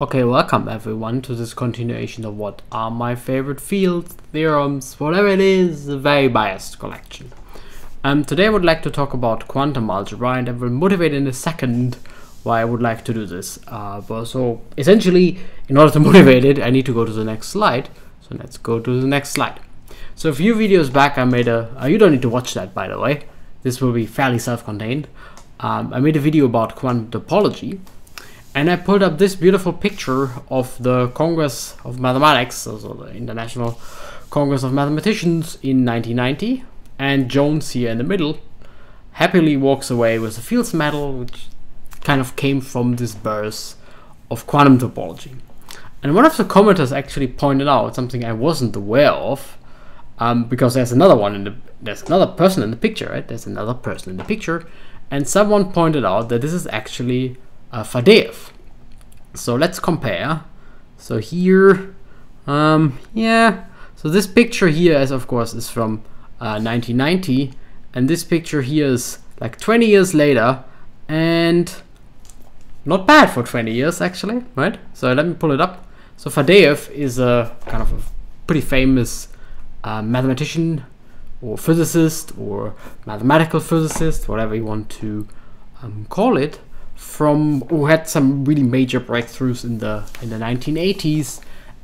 Okay, welcome everyone to this continuation of what are my favorite fields, theorems, whatever it is, a very biased collection. Um, today I would like to talk about quantum algebra and I will motivate in a second why I would like to do this. Uh, but so essentially, in order to motivate it, I need to go to the next slide. So let's go to the next slide. So a few videos back I made a, uh, you don't need to watch that by the way, this will be fairly self-contained. Um, I made a video about quantum topology and I pulled up this beautiful picture of the Congress of Mathematics, also the International Congress of Mathematicians in 1990. And Jones here in the middle happily walks away with a Fields Medal, which kind of came from this burst of quantum topology. And one of the commenters actually pointed out something I wasn't aware of, um, because there's another one in the there's another person in the picture, right? There's another person in the picture, and someone pointed out that this is actually uh, Faddeev. So let's compare. So here, um, yeah. So this picture here is of course is from uh, 1990, and this picture here is like 20 years later, and not bad for 20 years actually, right? So let me pull it up. So Faddeev is a kind of a pretty famous uh, mathematician or physicist or mathematical physicist, whatever you want to um, call it from who had some really major breakthroughs in the in the 1980s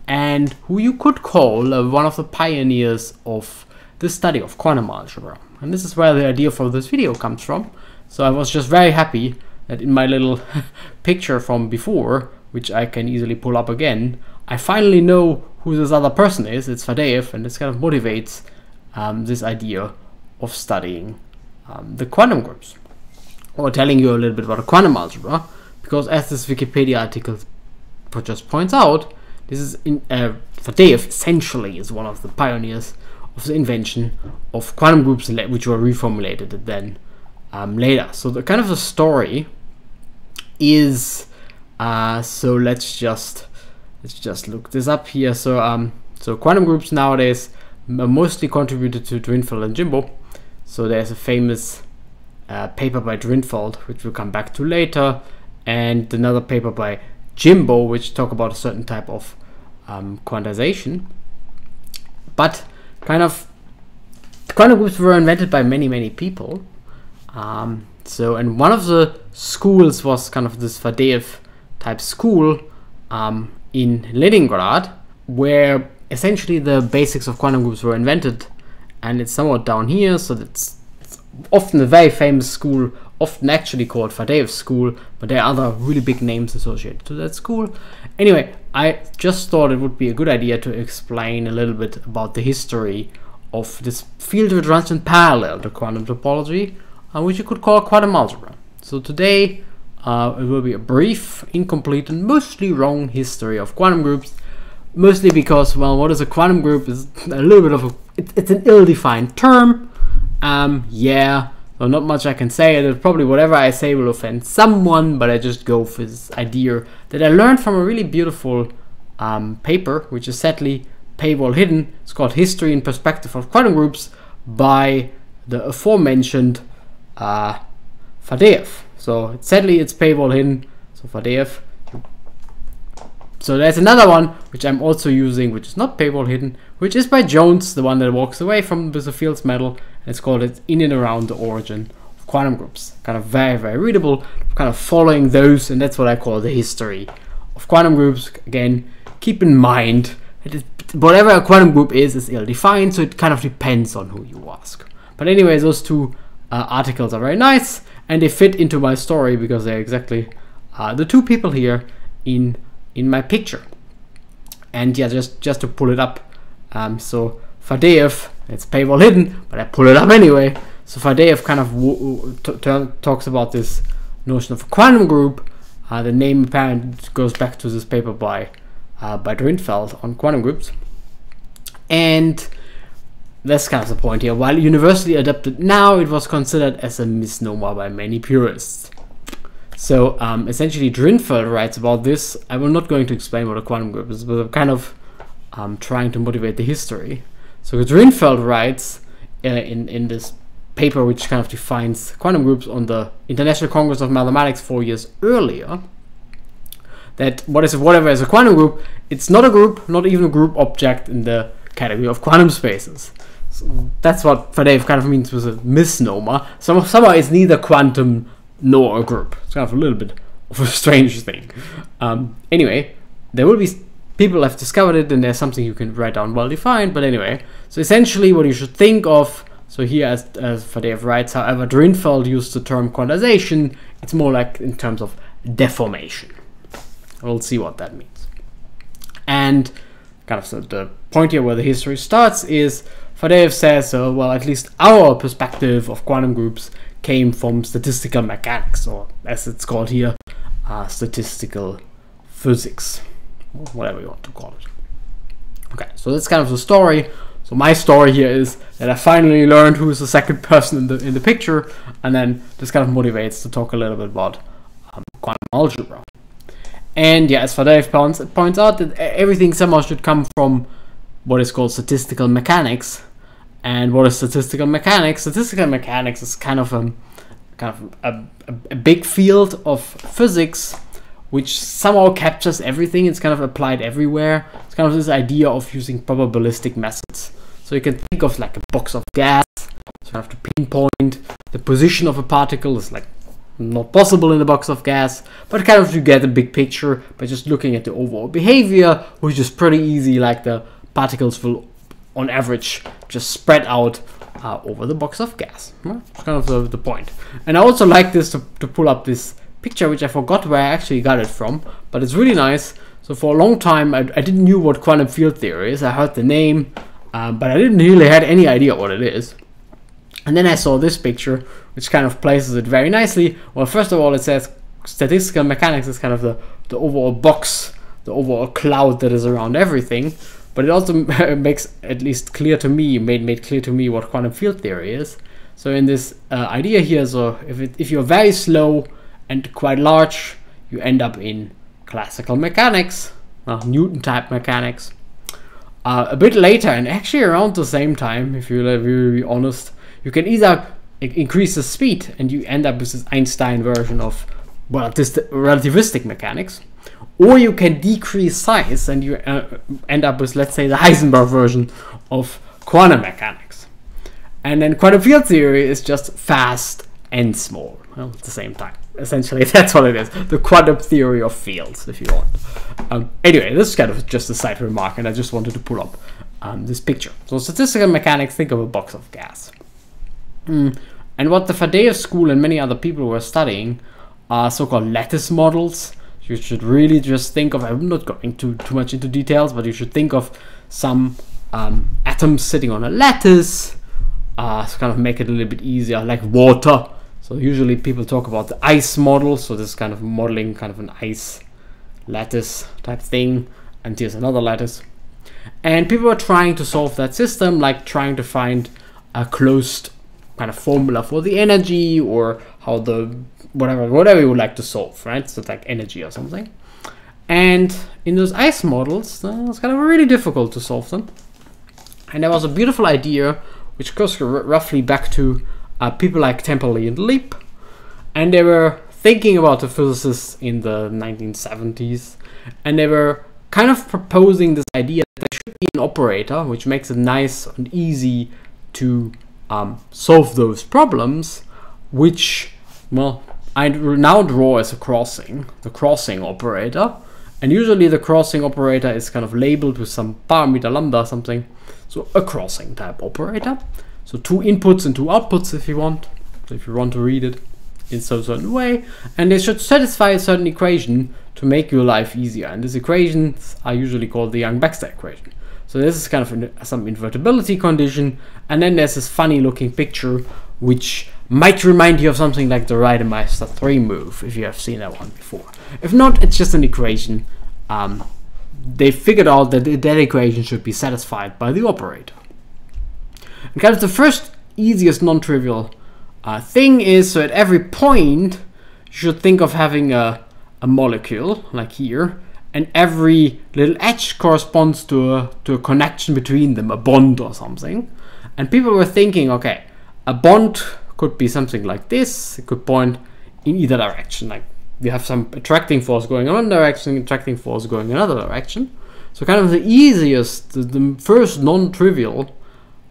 and who you could call uh, one of the pioneers of the study of quantum algebra. And this is where the idea for this video comes from. So I was just very happy that in my little picture from before, which I can easily pull up again, I finally know who this other person is. It's Faddeev, and this kind of motivates um, this idea of studying um, the quantum groups or telling you a little bit about quantum algebra, because as this Wikipedia article just points out, this is in uh, Faddeev essentially is one of the pioneers of the invention of quantum groups which were reformulated then um, later. So the kind of the story is uh, so let's just let's just look this up here. So um so quantum groups nowadays mostly contributed to Drinfeld and Jimbo. So there's a famous uh, paper by Drinfeld, which we'll come back to later, and another paper by Jimbo, which talk about a certain type of um, quantization. But kind of quantum groups were invented by many, many people. Um, so, and one of the schools was kind of this Faddeev type school um, in Leningrad, where essentially the basics of quantum groups were invented. And it's somewhat down here, so that's often a very famous school, often actually called Faddeev School, but there are other really big names associated to that school. Anyway, I just thought it would be a good idea to explain a little bit about the history of this field which runs in parallel to quantum topology, uh, which you could call quantum algebra. So today uh, it will be a brief, incomplete, and mostly wrong history of quantum groups. Mostly because, well, what is a quantum group is a little bit of a, it, it's an ill-defined term. Um, yeah, so not much I can say. It probably whatever I say will offend someone, but I just go for this idea that I learned from a really beautiful um, paper, which is sadly paywall hidden. It's called History and Perspective of Quantum Groups by the aforementioned uh, Faddeev. So sadly it's paywall hidden. So Faddeev. So there's another one which I'm also using, which is not paywall hidden, which is by Jones, the one that walks away from the Fields Medal it's called it In and Around the Origin of Quantum Groups. Kind of very, very readable, kind of following those, and that's what I call the history of quantum groups. Again, keep in mind that whatever a quantum group is, is ill-defined, so it kind of depends on who you ask. But anyway, those two uh, articles are very nice, and they fit into my story because they're exactly uh, the two people here in in my picture. And yeah, just just to pull it up, um, so Faddeev it's paywall hidden, but I pull it up anyway. So Faddeev kind of talks about this notion of a quantum group. Uh, the name apparently goes back to this paper by uh, by Drinfeld on quantum groups. And that's kind of the point here. While universally adopted now, it was considered as a misnomer by many purists. So um, essentially, Drinfeld writes about this. I'm not going to explain what a quantum group is, but I'm kind of um, trying to motivate the history. So Drinfeld writes uh, in, in this paper which kind of defines quantum groups on the International Congress of Mathematics four years earlier that what is whatever is a quantum group, it's not a group, not even a group object in the category of quantum spaces. So that's what Faddeev kind of means with a misnomer. Some, somehow it's neither quantum nor a group. It's kind of a little bit of a strange thing. Um, anyway, there will be people have discovered it and there's something you can write down well defined. But anyway, so essentially what you should think of, so here as, as writes, however, Drinfeld used the term quantization, it's more like in terms of deformation. We'll see what that means. And kind of so the point here where the history starts is Faddeev says, uh, well, at least our perspective of quantum groups came from statistical mechanics, or as it's called here, uh, statistical physics, whatever you want to call it. Okay, so that's kind of the story. So my story here is that I finally learned who's the second person in the in the picture, and then this kind of motivates to talk a little bit about um, quantum algebra. And yeah, as Faddeev points, points out, that everything somehow should come from what is called statistical mechanics. And what is statistical mechanics? Statistical mechanics is kind of a kind of a, a, a big field of physics which somehow captures everything. It's kind of applied everywhere. It's kind of this idea of using probabilistic methods. So you can think of like a box of gas. So you have to pinpoint the position of a particle. It's like not possible in a box of gas, but kind of you get a big picture by just looking at the overall behavior, which is pretty easy. Like the particles will, on average, just spread out uh, over the box of gas. It's kind of the, the point. And I also like this to, to pull up this picture, which I forgot where I actually got it from, but it's really nice. So for a long time, I, I didn't knew what quantum field theory is. I heard the name, uh, but I didn't really had any idea what it is. And then I saw this picture, which kind of places it very nicely. Well, first of all, it says statistical mechanics is kind of the, the overall box, the overall cloud that is around everything. But it also makes at least clear to me, made made clear to me what quantum field theory is. So in this uh, idea here, so if it, if you're very slow and quite large, you end up in classical mechanics, uh, Newton type mechanics. Uh, a bit later, and actually around the same time, if you're really honest, you can either increase the speed and you end up with this Einstein version of well, this relativistic mechanics, or you can decrease size and you uh, end up with, let's say, the Heisenberg version of quantum mechanics. And then quantum field theory is just fast and small well, at the same time. Essentially, that's what it is. The quantum theory of fields, if you want. Um, anyway, this is kind of just a side remark, and I just wanted to pull up um, this picture. So statistical mechanics, think of a box of gas. Mm. And what the Faddeev school and many other people were studying are so-called lattice models. You should really just think of, I'm not going too, too much into details, but you should think of some um, atoms sitting on a lattice, uh, to kind of make it a little bit easier, like water. So usually people talk about the ice model, so this kind of modeling kind of an ice lattice type thing, and here's another lattice. And people were trying to solve that system, like trying to find a closed kind of formula for the energy or how the whatever whatever you would like to solve, right? So like energy or something. And in those ice models, uh, it's kind of really difficult to solve them. And there was a beautiful idea, which goes roughly back to uh, people like Temperley and Lieb, and they were thinking about the physicists in the 1970s, and they were kind of proposing this idea that there should be an operator which makes it nice and easy to um, solve those problems, which, well, I now draw as a crossing, the crossing operator. And usually the crossing operator is kind of labeled with some parameter lambda or something. So a crossing type operator. So two inputs and two outputs if you want, if you want to read it in some certain way. And they should satisfy a certain equation to make your life easier. And these equations are usually called the Yang-Baxter equation. So this is kind of some invertibility condition. And then there's this funny looking picture which might remind you of something like the Reidemeister 3 move, if you have seen that one before. If not, it's just an equation. Um, they figured out that that equation should be satisfied by the operator. And kind of the first easiest non-trivial uh, thing is, so at every point, you should think of having a, a molecule, like here, and every little edge corresponds to a, to a connection between them, a bond or something. And people were thinking, okay, a bond could be something like this. It could point in either direction, like you have some attracting force going in one direction, attracting force going in another direction. So kind of the easiest, the, the first non-trivial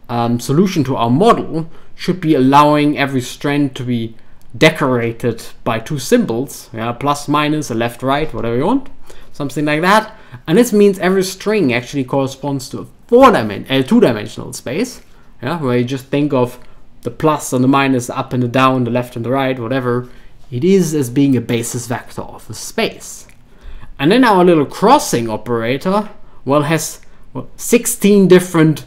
um, solution to our model should be allowing every strand to be decorated by two symbols, yeah, plus, minus, a left, right, whatever you want, something like that. And this means every string actually corresponds to a four dimen a two-dimensional space, yeah, where you just think of the plus and the minus, up and the down, the left and the right, whatever. It is as being a basis vector of a space. And then our little crossing operator, well, has well, 16 different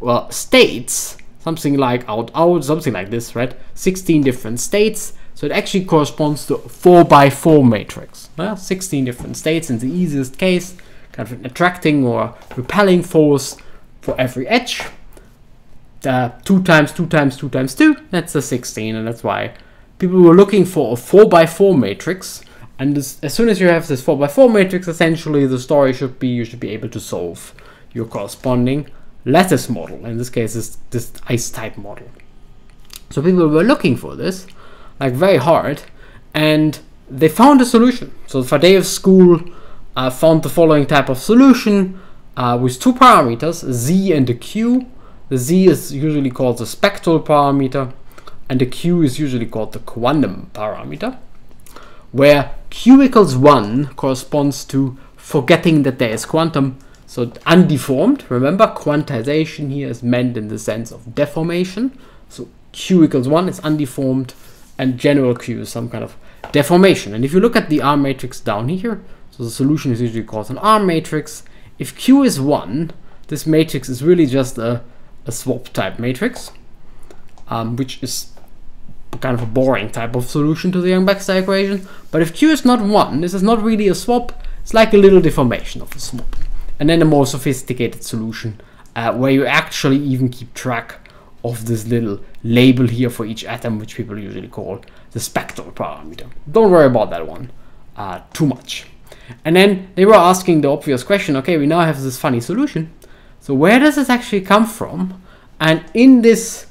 well states, something like out out, something like this, right? 16 different states. So it actually corresponds to a 4 by 4 matrix. Well, 16 different states in the easiest case, kind of an attracting or repelling force for every edge. Uh, 2 times 2 times 2 times 2, that's a 16, and that's why people were looking for a 4 by 4 matrix and this, as soon as you have this 4x4 matrix, essentially the story should be you should be able to solve your corresponding lattice model. In this case, is this ice type model. So people were looking for this, like very hard, and they found a solution. So Faddeev's school uh, found the following type of solution uh, with two parameters, z and a q. The z is usually called the spectral parameter, and the q is usually called the quantum parameter where q equals 1 corresponds to forgetting that there is quantum, so undeformed. Remember, quantization here is meant in the sense of deformation. So q equals 1 is undeformed, and general q is some kind of deformation. And if you look at the R matrix down here, so the solution is usually called an R matrix. If q is 1, this matrix is really just a, a swap type matrix, um, which is kind of a boring type of solution to the Yang-Baxter equation. But if Q is not 1, this is not really a swap, it's like a little deformation of a swap. And then a more sophisticated solution uh, where you actually even keep track of this little label here for each atom, which people usually call the spectral parameter. Don't worry about that one uh, too much. And then they were asking the obvious question, okay, we now have this funny solution. So where does this actually come from? And in this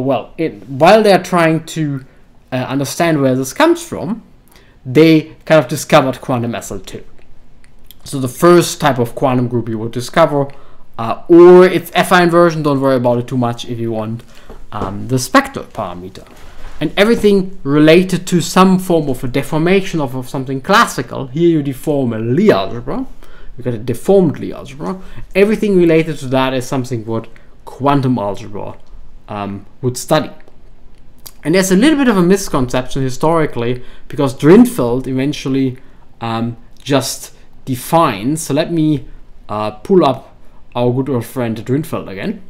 well, it, while they're trying to uh, understand where this comes from, they kind of discovered quantum SL2. So the first type of quantum group you will discover, uh, or its affine version, don't worry about it too much if you want um, the spectral parameter. And everything related to some form of a deformation of, of something classical, here you deform a Lie algebra, you get a deformed Lie algebra, everything related to that is something what quantum algebra um, would study. And there's a little bit of a misconception historically because Drinfeld eventually um, just defines. So let me uh, pull up our good old friend Drinfeld again.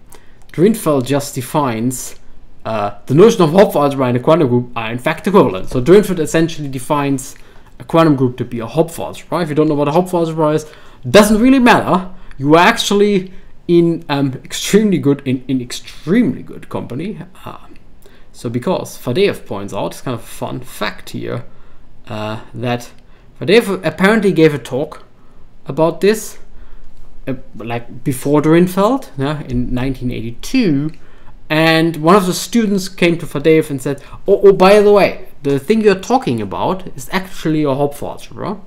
Drinfeld just defines uh, the notion of Hopf algebra and a quantum group are in fact equivalent. So Drinfeld essentially defines a quantum group to be a Hopf algebra. If you don't know what a Hopf algebra is, doesn't really matter. You are actually in um, extremely good in, in extremely good company. Uh, so because Faddeev points out, it's kind of a fun fact here, uh, that Faddeev apparently gave a talk about this, uh, like before Drinfeld, yeah, in 1982, and one of the students came to Faddeev and said, oh, oh, by the way, the thing you're talking about is actually a Hopf algebra.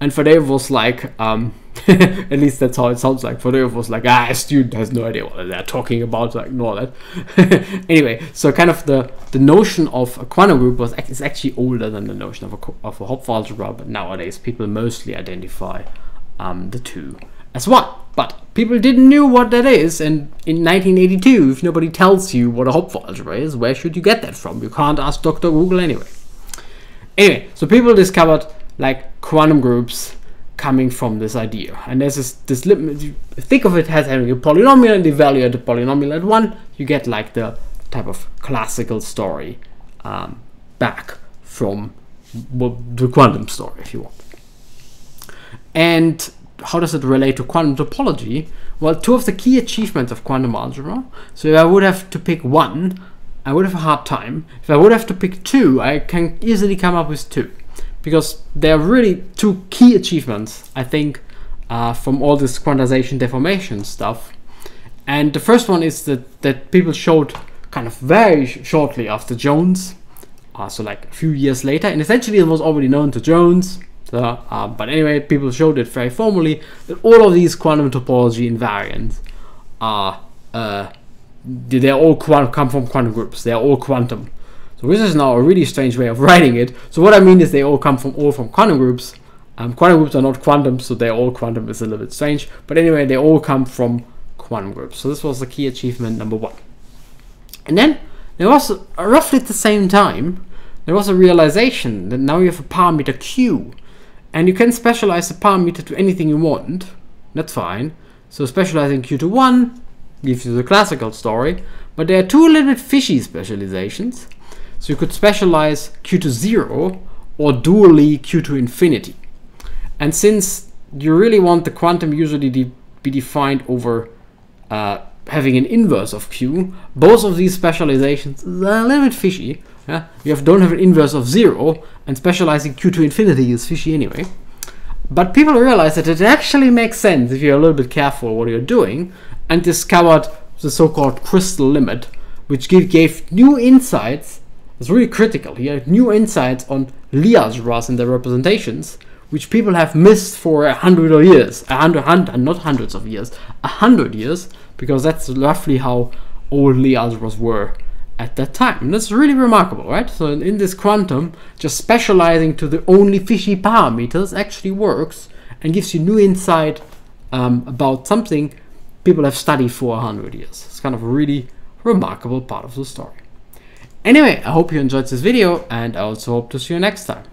And Faddeev was like, um, At least that's how it sounds like. For was like, ah, a student has no idea what they're talking about, so ignore that. anyway, so kind of the, the notion of a quantum group was is actually older than the notion of a, of a Hopf algebra, but nowadays people mostly identify um, the two as one. But people didn't know what that is, and in 1982, if nobody tells you what a Hopf algebra is, where should you get that from? You can't ask Dr. Google anyway. Anyway, so people discovered like quantum groups coming from this idea. And there's this, this think of it as having a polynomial and evaluate the polynomial at one, you get like the type of classical story um, back from the quantum story, if you want. And how does it relate to quantum topology? Well, two of the key achievements of quantum algebra. So if I would have to pick one, I would have a hard time. If I would have to pick two, I can easily come up with two because there are really two key achievements, I think, uh, from all this quantization deformation stuff. And the first one is that, that people showed kind of very sh shortly after Jones, uh, so like a few years later, and essentially it was already known to Jones. Uh, but anyway, people showed it very formally that all of these quantum topology invariants are uh, they all come from quantum groups. They are all quantum. So this is now a really strange way of writing it. So what I mean is they all come from all from quantum groups. Um, quantum groups are not quantum, so they're all quantum. It's a little bit strange, but anyway, they all come from quantum groups. So this was the key achievement number one. And then there was uh, roughly at the same time there was a realization that now you have a parameter q, and you can specialize the parameter to anything you want. That's fine. So specializing q to one gives you the classical story, but there are two little bit fishy specializations. So you could specialize q to 0 or dually q to infinity. And since you really want the quantum usually de be defined over uh, having an inverse of q, both of these specializations are a little bit fishy. Yeah? You have, don't have an inverse of 0, and specializing q to infinity is fishy anyway. But people realize that it actually makes sense if you're a little bit careful what you're doing, and discovered the so-called crystal limit, which give, gave new insights it's really critical He had New insights on Lie algebras and their representations, which people have missed for a hundred of years, a hundred, hundred, not hundreds of years, a hundred years, because that's roughly how old Lie algebras were at that time. And that's really remarkable, right? So in, in this quantum, just specializing to the only fishy parameters actually works and gives you new insight um, about something people have studied for a hundred years. It's kind of a really remarkable part of the story. Anyway, I hope you enjoyed this video and I also hope to see you next time.